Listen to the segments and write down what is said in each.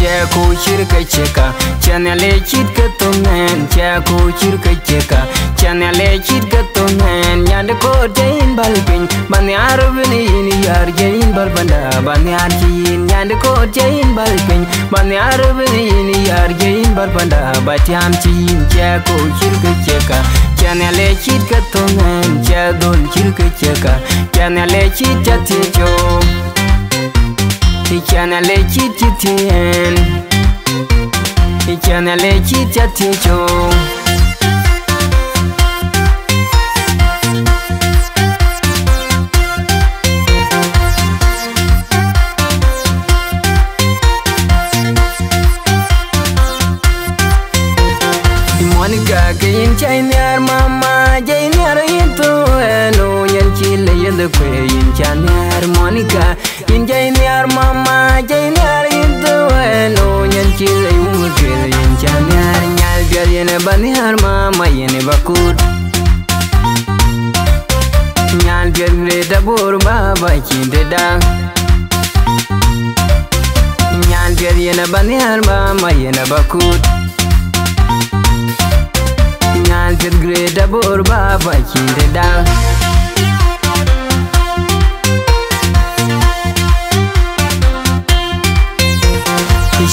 Чеку чирка чека, чане лечит катунен, чеку чирка чека, чане лечит катунен, я не котен балпин, баняр винин яр гейн барбанда, баняр гейн, я не котен балпин, баняр винин яр гейн барбанда, батям чин, чеку чирка чека, чане лечит катунен, чадон чирка чека, чане лечит чатичо. ichana lechichitien ichana lechichatichou yin chai niar mama jai niar yin tu eno yan lấy yin được quê. yin cha niar monica yin jai niar mama jai niar yin tu eno yan chile yin chile yin cha niar nyal biar yin ba niar mama yin ba kur nyal biar gre da bur baba kin de dang nyal biar yin ba niar mama yin bắc kur Angkat greda borba bakin dedang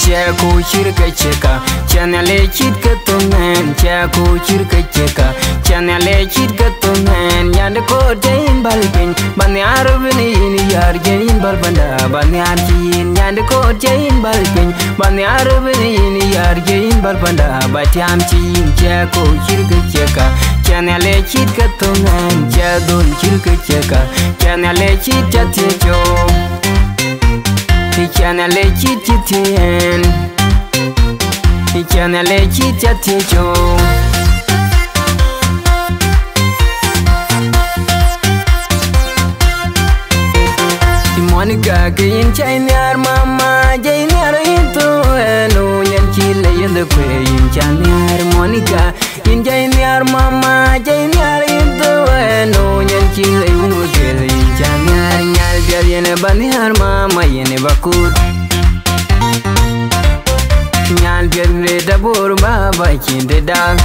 Чаку чирка чека, чаня лечит катунен, чаку чирка чека, чаня лечит катунен, я не коден бальпин, баня арвини jain yargen barbanda banyar kin yand ko jain balkin banyar bin yar jain yargen barbanda batyam chin cha ko chirk cheka chana le chit ka tongan cha don chirk cheka chana le chit cha jo cho chana le chit chit ten chana le chit cha te jo chain mama jain yar itu enu nyan chile yende kwe yin chan yar monica yin mama jain yar itu enu nyan chile unu kele yin chan nyal jal yene bani mama yene bakur Nyan pier re dabur baba kinde dal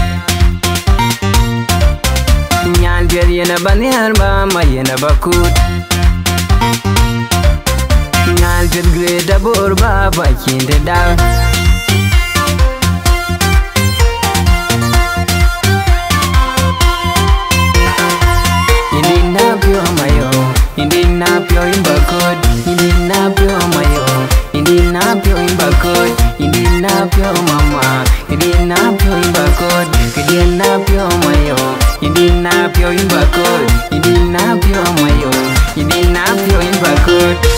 Nyan pier yene bani yar mama yene bakut ngal jin gre da bor ba bakin da da Indi na pyo amayo Indi na pyo in bakod Indi na pyo amayo Indi na pyo in bakod Indi na pyo mama Indi na pyo in bakod Indi na pyo amayo Indi na pyo in bakod Indi na pyo amayo Indi na pyo in bakod